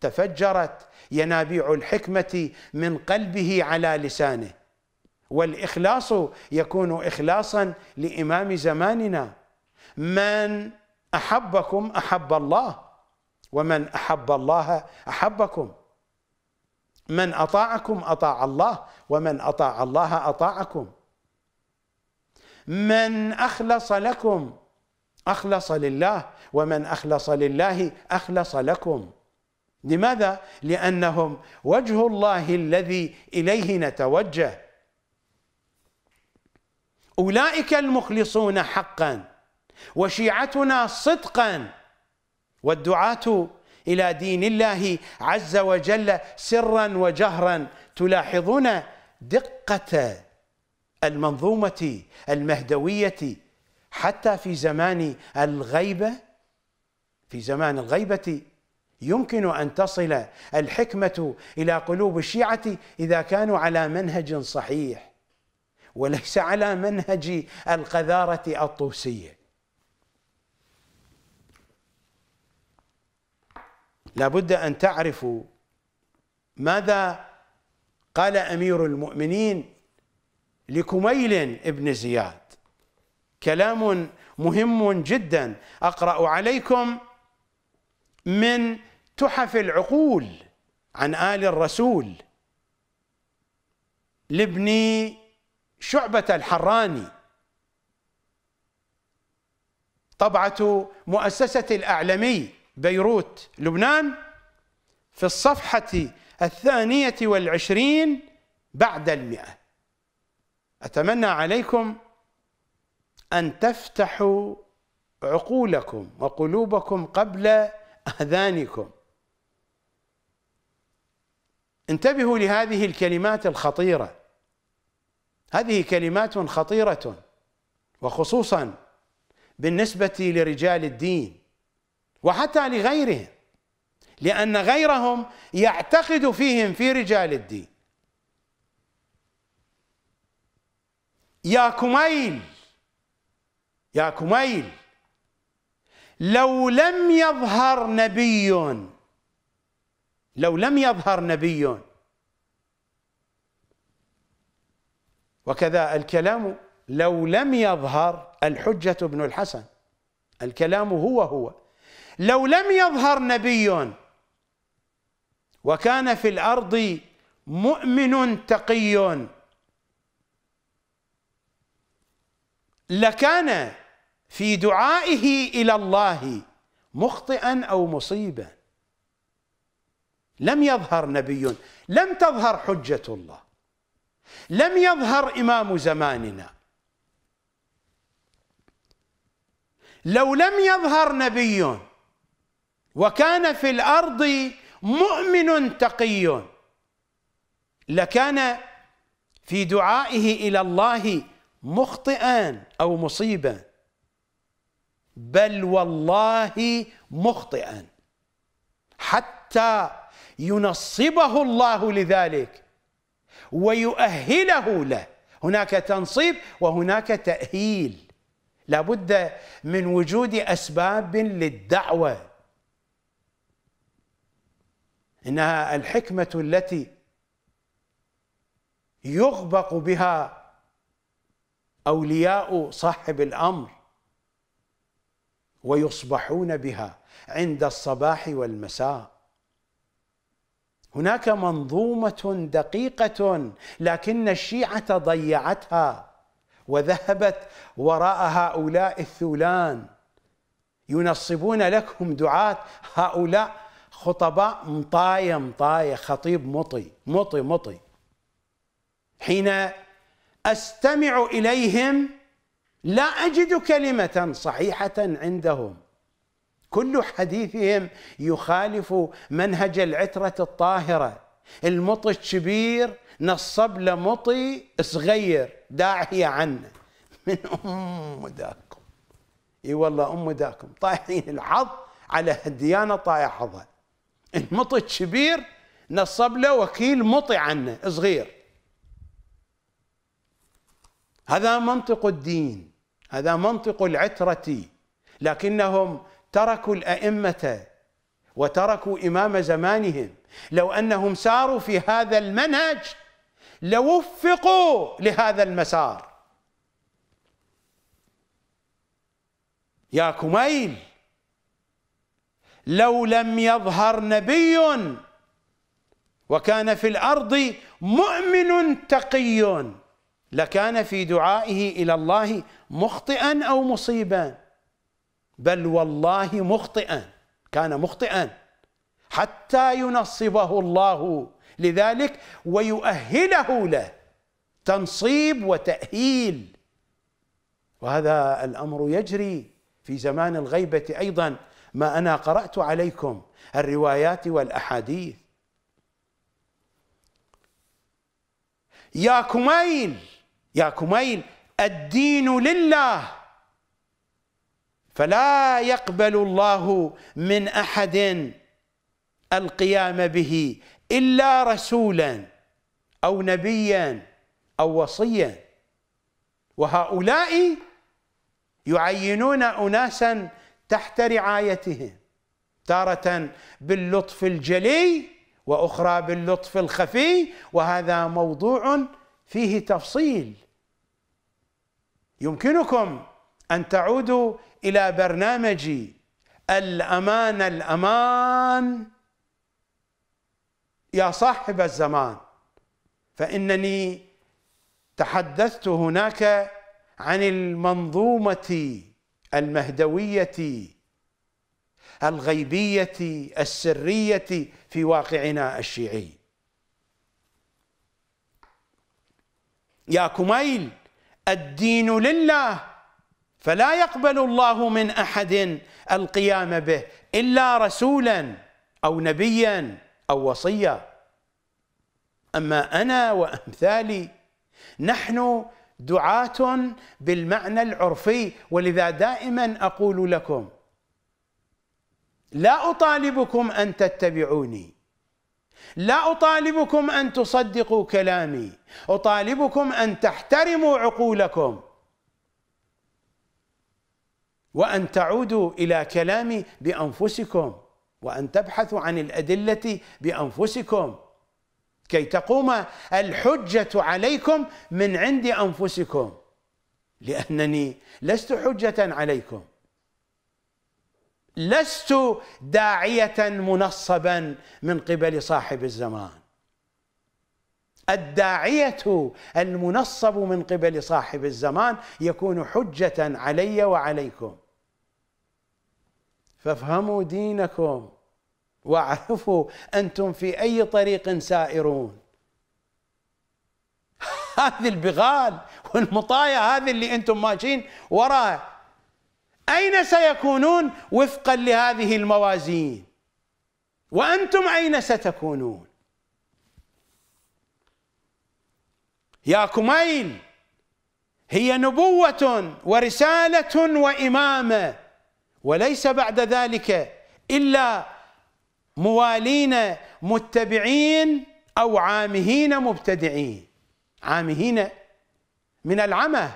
Speaker 1: تفجرت ينابيع الحكمة من قلبه على لسانه. والإخلاص يكون إخلاصا لإمام زماننا. من أحبكم أحب الله ومن أحب الله أحبكم. من أطاعكم أطاع الله ومن أطاع الله أطاعكم. من أخلص لكم أخلص لله ومن أخلص لله أخلص لكم. لماذا؟ لأنهم وجه الله الذي إليه نتوجه. أولئك المخلصون حقا وشيعتنا صدقا والدعاة إلى دين الله عز وجل سرا وجهرا تلاحظون دقة المنظومة المهدوية حتى في زمان الغيبة. في زمان الغيبة يمكن أن تصل الحكمة إلى قلوب الشيعة إذا كانوا على منهج صحيح. وليس على منهج القذارة الطوسية. لابد أن تعرفوا ماذا قال أمير المؤمنين لكميل ابن زياد. كلام مهم جدا. أقرأ عليكم من تحف العقول عن آل الرسول لابن شعبة الحراني. طبعة مؤسسة الأعلمي بيروت لبنان في الصفحة الثانية والعشرين بعد المئة. أتمنى عليكم أن تفتحوا عقولكم وقلوبكم قبل أذانكم. انتبهوا لهذه الكلمات الخطيرة. هذه كلمات خطيرة وخصوصا بالنسبة لرجال الدين وحتى لغيرهم لأن غيرهم يعتقد فيهم في رجال الدين. يا كميل يا كميل لو لم يظهر نبي لو لم يظهر نبي وكذا الكلام لو لم يظهر الحجة ابن الحسن. الكلام هو هو. لو لم يظهر نبي وكان في الأرض مؤمن تقي لكان في دعائه إلى الله مخطئا أو مصيبا. لم يظهر نبي لم تظهر حجة الله. لم يظهر إمام زماننا. لو لم يظهر نبي وكان في الأرض مؤمن تقي لكان في دعائه إلى الله مخطئا أو مصيبا. بل والله مخطئا. حتى ينصبه الله لذلك. ويؤهله له. هناك تنصيب وهناك تأهيل. لابد من وجود أسباب للدعوة. إنها الحكمة التي يغبق بها أولياء صاحب الأمر ويصبحون بها عند الصباح والمساء. هناك منظومة دقيقة لكن الشيعة ضيعتها وذهبت وراء هؤلاء الثولان. ينصبون لكم دعاة هؤلاء خطباء مطاية مطاية خطيب مطي مطي مطي. حين أستمع إليهم لا أجد كلمة صحيحة عندهم. كل حديثهم يخالف منهج العترة الطاهرة. المطي الكبير نصب له مطي صغير داعية عنه. من أم داكم؟ إي والله أم داكم. طايحين الحظ على الديانة طايح حظها المطي الكبير نصب له وكيل مطي عنه صغير. هذا منطق الدين هذا منطق العترة لكنهم تركوا الأئمة وتركوا إمام زمانهم. لو أنهم ساروا في هذا المنهج لوفقوا لهذا المسار. يا كميل لو لم يظهر نبي وكان في الأرض مؤمن تقي لكان في دعائه إلى الله مخطئا أو مصيبا. بل والله مخطئا كان مخطئا. حتى ينصبه الله لذلك ويؤهله له تنصيب وتأهيل. وهذا الأمر يجري في زمان الغيبة أيضا ما أنا قرأت عليكم الروايات والأحاديث. يا كميل يا كميل الدين لله. فلا يقبل الله من أحد القيام به إلا رسولا أو نبيا أو وصيا. وهؤلاء يعينون اناسا تحت رعايتهم تارة باللطف الجلي وأخرى باللطف الخفي وهذا موضوع فيه تفصيل. يمكنكم أن تعودوا إلى برنامج الأمان الأمان يا صاحب الزمان. فإنني تحدثت هناك عن المنظومة المهدوية الغيبية السرية في واقعنا الشيعي. يا كميل الدين لله. فلا يقبل الله من أحد القيام به إلا رسولا أو نبيا أو وصيا. أما أنا وأمثالي نحن دعاة بالمعنى العرفي ولذا دائما أقول لكم لا أطالبكم أن تتبعوني لا أطالبكم أن تصدقوا كلامي أطالبكم أن تحترموا عقولكم. وأن تعودوا إلى كلامي بأنفسكم وأن تبحثوا عن الأدلة بأنفسكم. كي تقوم الحجة عليكم من عند أنفسكم. لأنني لست حجة عليكم. لست داعية منصبا من قبل صاحب الزمان. الداعية المنصب من قبل صاحب الزمان يكون حجة علي وعليكم. فافهموا دينكم واعرفوا أنتم في أي طريق سائرون. هذه البغال والمطايا هذه اللي أنتم ماشيين وراها أين سيكونون وفقا لهذه الموازين؟ وأنتم أين ستكونون؟ يا كميل هي نبوة ورسالة وإمامة. وليس بعد ذلك إلا موالين متبعين أو عامهين مبتدعين. عامهين من العمى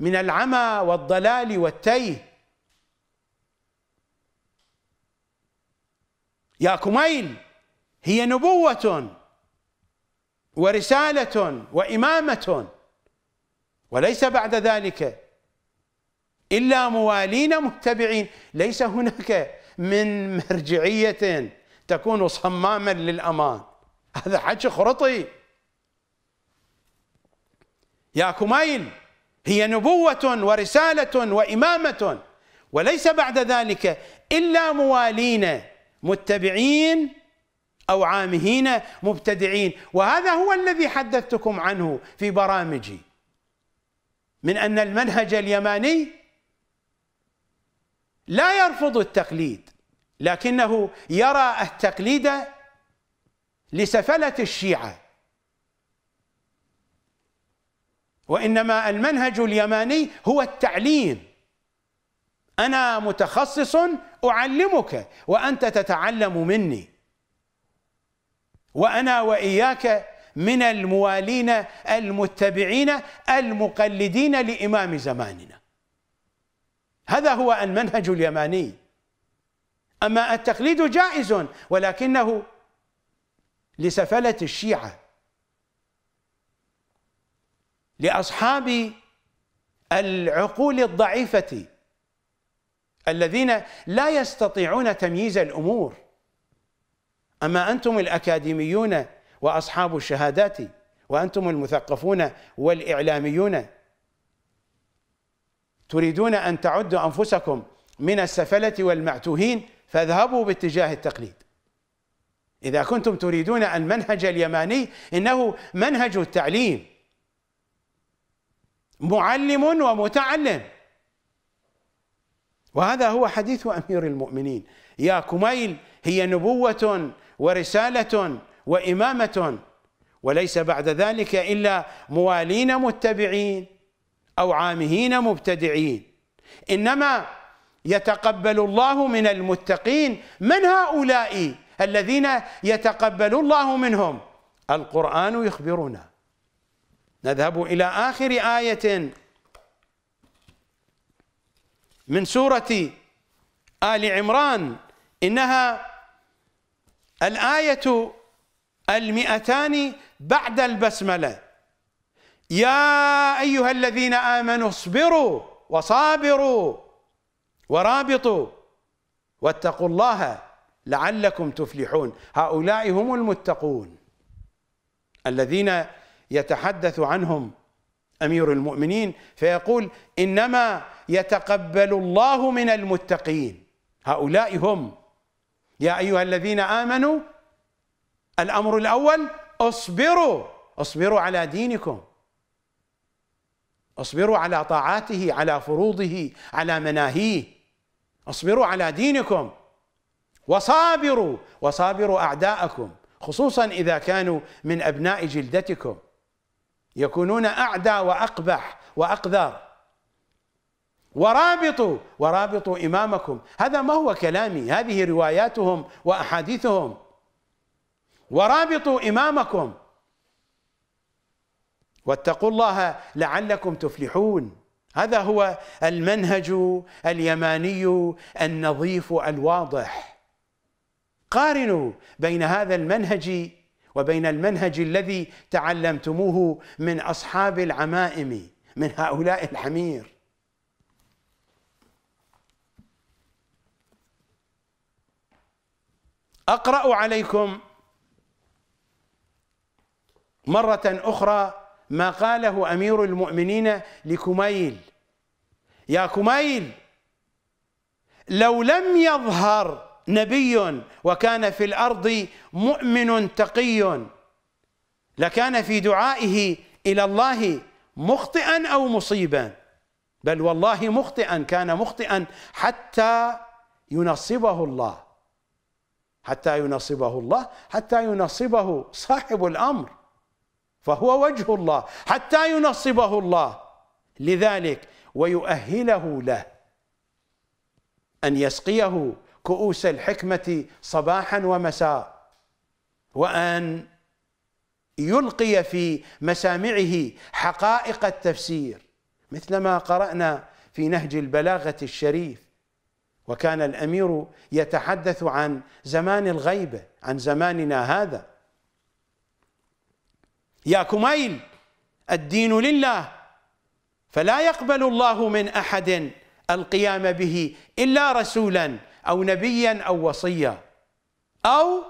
Speaker 1: من العمى والضلال والتيه. يا كميل هي نبوة ورسالة وإمامة. وليس بعد ذلك إلا موالين متبعين. ليس هناك من مرجعية تكون صماما للأمان. هذا حكي خرطي. يا كميل هي نبوة ورسالة وإمامة. وليس بعد ذلك إلا موالين متبعين أو عامهين مبتدعين. وهذا هو الذي حدثتكم عنه في برامجي. من أن المنهج اليماني لا يرفض التقليد لكنه يرى التقليد لسفلة الشيعة. وإنما المنهج اليماني هو التعليم. أنا متخصص أعلمك وأنت تتعلم مني. وأنا وإياك من الموالين المتبعين المقلدين لإمام زماننا. هذا هو المنهج اليماني. أما التقليد جائز ولكنه لسفلة الشيعة. لأصحاب العقول الضعيفة الذين لا يستطيعون تمييز الأمور. أما أنتم الأكاديميون وأصحاب الشهادات وأنتم المثقفون والإعلاميون تريدون أن تعدوا أنفسكم من السفلة والمعتوهين فاذهبوا باتجاه التقليد. إذا كنتم تريدون المنهج اليماني إنه منهج التعليم. معلم ومتعلم. وهذا هو حديث أمير المؤمنين. يا كميل هي نبوة ورسالة وإمامة وليس بعد ذلك إلا موالين متبعين. أو عامهين مبتدعين. إنما يتقبل الله من المتقين من هؤلاء الذين يتقبل الله منهم؟ القرآن يخبرنا. نذهب إلى آخر آية من سورة آل عمران. إنها الآية المئتان بعد البسملة. يا أيها الذين آمنوا اصبروا وصابروا ورابطوا واتقوا الله لعلكم تفلحون. هؤلاء هم المتقون الذين يتحدث عنهم أمير المؤمنين فيقول إنما يتقبل الله من المتقين. هؤلاء هم. يا أيها الذين آمنوا الأمر الأول اصبروا اصبروا على دينكم. اصبروا على طاعاته على فروضه على مناهيه. اصبروا على دينكم. وصابروا وصابروا أعداءكم خصوصا إذا كانوا من أبناء جلدتكم. يكونون أعدى وأقبح وأقذر. ورابطوا ورابطوا إمامكم. هذا ما هو كلامي. هذه رواياتهم وأحاديثهم. ورابطوا إمامكم. واتقوا الله لعلكم تفلحون. هذا هو المنهج اليماني النظيف الواضح. قارنوا بين هذا المنهج وبين المنهج الذي تعلمتموه من أصحاب العمائم من هؤلاء الحمير. أقرأ عليكم مرة أخرى ما قاله أمير المؤمنين لكميل. يا كميل لو لم يظهر نبي وكان في الأرض مؤمن تقي لكان في دعائه إلى الله مخطئا أو مصيبا. بل والله مخطئا كان مخطئا حتى ينصبه الله. حتى ينصبه الله حتى ينصبه صاحب الأمر. فهو وجه الله حتى ينصبه الله. لذلك ويؤهله له أن يسقيه كؤوس الحكمة صباحا ومساء وأن يلقي في مسامعه حقائق التفسير مثلما قرأنا في نهج البلاغة الشريف. وكان الأمير يتحدث عن زمان الغيبة عن زماننا هذا. يا كميل الدين لله. فلا يقبل الله من أحد القيام به إلا رسولا أو نبيا أو وصيا. أو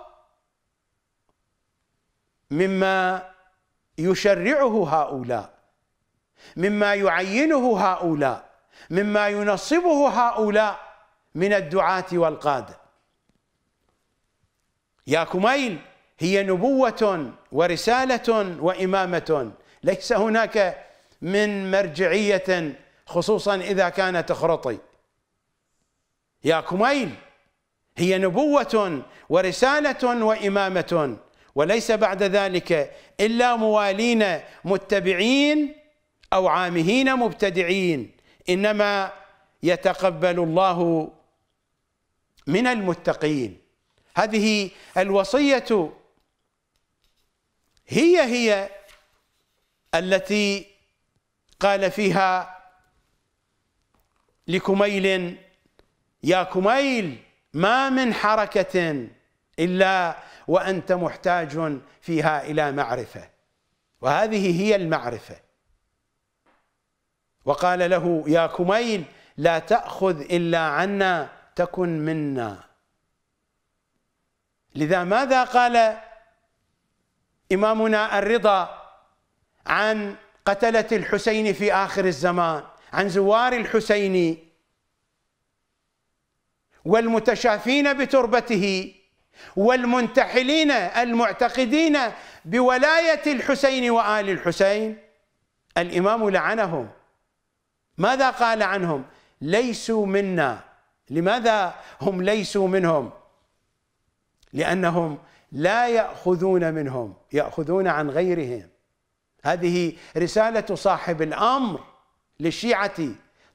Speaker 1: مما يشرعه هؤلاء مما يعينه هؤلاء مما ينصبه هؤلاء من الدعاة والقادة. يا كميل هي نبوة ورسالة وإمامة. ليس هناك من مرجعية خصوصا إذا كان تخرطي يا كميل هي نبوة ورسالة وإمامة. وليس بعد ذلك إلا موالين متبعين أو عامهين مبتدعين. إنما يتقبل الله من المتقين. هذه الوصية هي هي التي قال فيها لكميل يا كميل ما من حركة إلا وأنت محتاج فيها إلى معرفة. وهذه هي المعرفة. وقال له يا كميل لا تأخذ إلا عنا تكن منا. لذا ماذا قال إمامنا الرضا عن قتلة الحسين في آخر الزمان عن زوار الحسين. والمتشافين بتربته والمنتحلين المعتقدين بولاية الحسين وآل الحسين. الإمام لعنهم. ماذا قال عنهم؟ ليسوا منا. لماذا هم ليسوا منهم؟ لأنهم لا يأخذون منهم يأخذون عن غيرهم. هذه رسالة صاحب الأمر للشيعة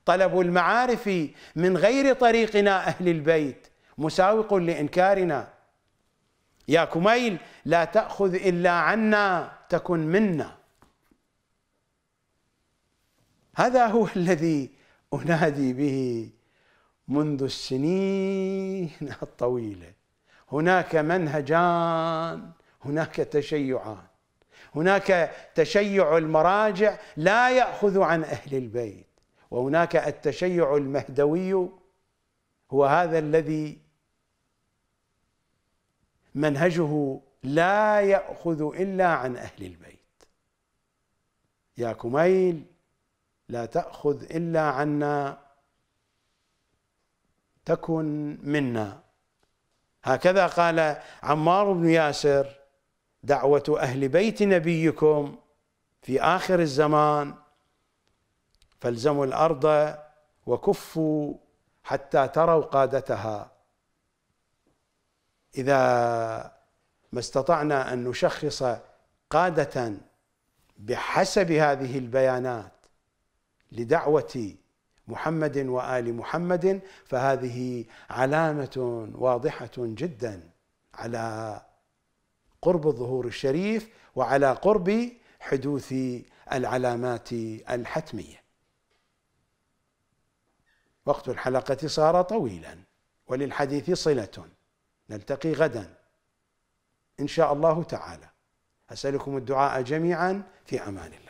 Speaker 1: طلب المعارف من غير طريقنا أهل البيت مساوق لإنكارنا. يا كميل لا تأخذ إلا عنا تكن منا. هذا هو الذي أنادي به منذ السنين الطويلة. هناك منهجان هناك تشيعان. هناك تشيع المراجع لا يأخذ عن أهل البيت وهناك التشيع المهدوي هو هذا الذي منهجه لا يأخذ إلا عن أهل البيت. يا كميل لا تأخذ إلا عنا تكن منا. هكذا قال عمار بن ياسر دعوة أهل بيت نبيكم في آخر الزمان فالزموا الأرض وكفوا حتى تروا قادتها. إذا ما استطعنا أن نشخص قادة بحسب هذه البيانات لدعوة محمد وآل محمد فهذه علامة واضحة جدا على قرب الظهور الشريف وعلى قرب حدوث العلامات الحتمية. وقت الحلقة صار طويلا وللحديث صلة. نلتقي غدا إن شاء الله تعالى. أسألكم الدعاء جميعا في أمان الله.